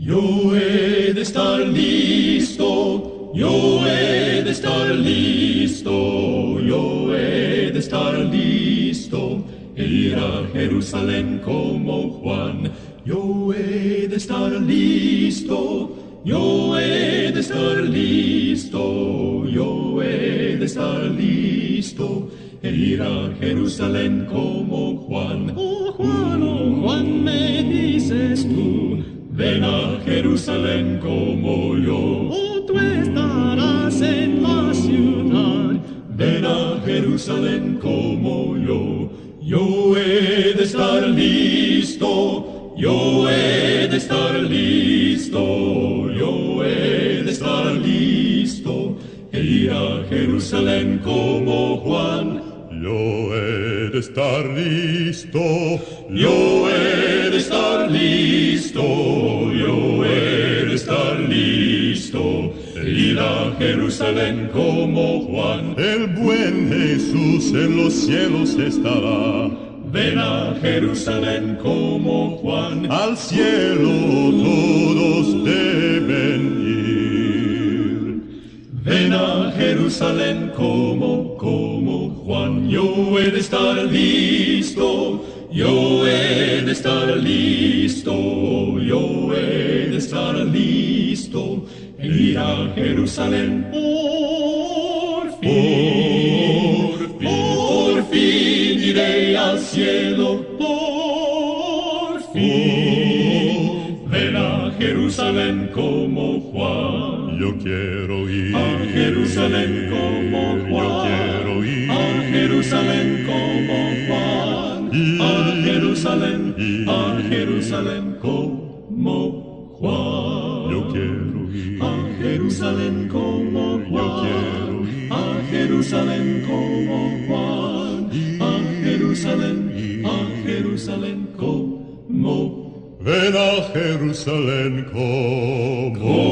Yo he de estar listo, yo he de estar listo, yo he de estar listo, e ir a Jerusalén como Juan. Yo he de estar listo, yo he de estar listo, yo he de estar listo, e ir a Jerusalén como Juan. Oh Juan, oh Juan, me dices tú, Ven a Jerusalén como yo. oh tú estarás en la ciudad. Ven a Jerusalén como yo. Yo he de estar listo. Yo he de estar listo. Yo he de estar listo. E ir a Jerusalén como Juan. Yo he de estar listo, Yo he de estar listo, yo he de estar listo, ir a Jerusalén como Juan. el buen Jesús en los cielos estará. Ven a Jerusalén como Juan. Al cielo todos Jerusalén como, como Juan. Yo he de estar listo, yo he de estar listo, yo he de estar listo. Ir a Jerusalén por fin, por fin iré al cielo, por fin. Ven a Jerusalén como Juan. Yo quiero ir. A Jerusalén como Yo Juan. quiero ir. A Jerusalén como Juan. A Jerusalén, a Jerusalén como Juan. Yo quiero ir. A Jerusalén como Yo Juan. quiero ir. A Jerusalén como Juan. A Jerusalén, a Jerusalén como Ven a Jerusalén como Juan.